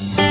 Mm-hmm.